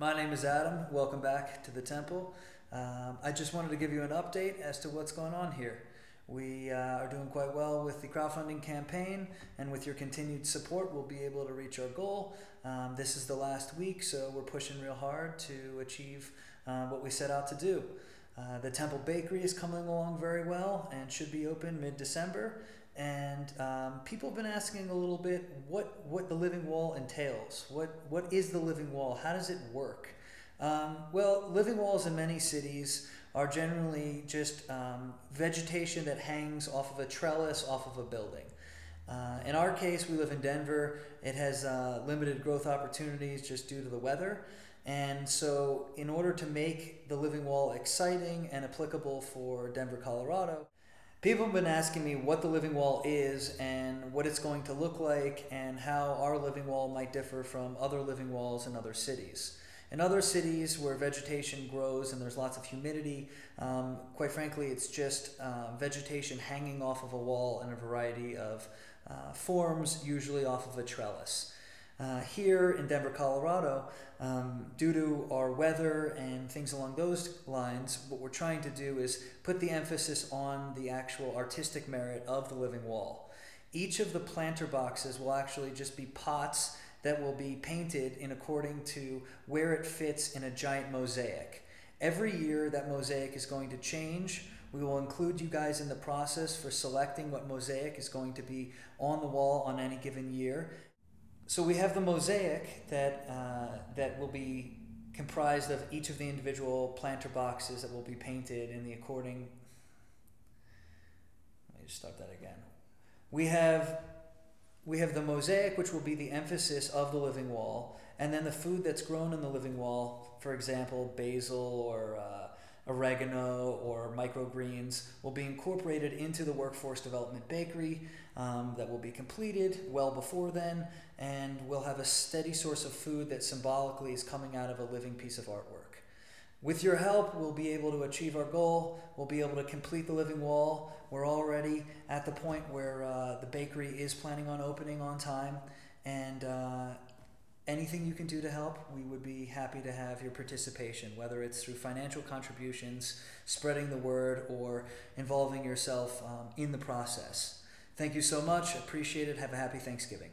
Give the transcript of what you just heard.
My name is Adam. Welcome back to the temple. Um, I just wanted to give you an update as to what's going on here. We uh, are doing quite well with the crowdfunding campaign, and with your continued support, we'll be able to reach our goal. Um, this is the last week, so we're pushing real hard to achieve uh, what we set out to do. Uh, the Temple Bakery is coming along very well and should be open mid December. And um, people have been asking a little bit what, what the living wall entails. What, what is the living wall? How does it work? Um, well, living walls in many cities are generally just um, vegetation that hangs off of a trellis off of a building. Uh, in our case, we live in Denver. It has uh, limited growth opportunities just due to the weather. And so, in order to make the living wall exciting and applicable for Denver, Colorado, people have been asking me what the living wall is and what it's going to look like and how our living wall might differ from other living walls in other cities. In other cities where vegetation grows and there's lots of humidity, um, quite frankly, it's just uh, vegetation hanging off of a wall in a variety of uh, forms, usually off of a trellis. Uh, here in Denver, Colorado, um, due to our weather and things along those lines, what we're trying to do is put the emphasis on the actual artistic merit of the living wall. Each of the planter boxes will actually just be pots that will be painted in according to where it fits in a giant mosaic. Every year, that mosaic is going to change. We will include you guys in the process for selecting what mosaic is going to be on the wall on any given year. So we have the mosaic that, uh, that will be comprised of each of the individual planter boxes that will be painted in the according. Let me just start that again. We have we have the mosaic, which will be the emphasis of the living wall, and then the food that's grown in the living wall, for example, basil or uh, oregano or microgreens will be incorporated into the workforce development bakery um, that will be completed well before then and we'll have a steady source of food that symbolically is coming out of a living piece of artwork. With your help we'll be able to achieve our goal. We'll be able to complete the living wall. We're already at the point where uh, the bakery is planning on opening on time and uh, anything you can do to help, we would be happy to have your participation, whether it's through financial contributions, spreading the word, or involving yourself um, in the process. Thank you so much. Appreciate it. Have a happy Thanksgiving.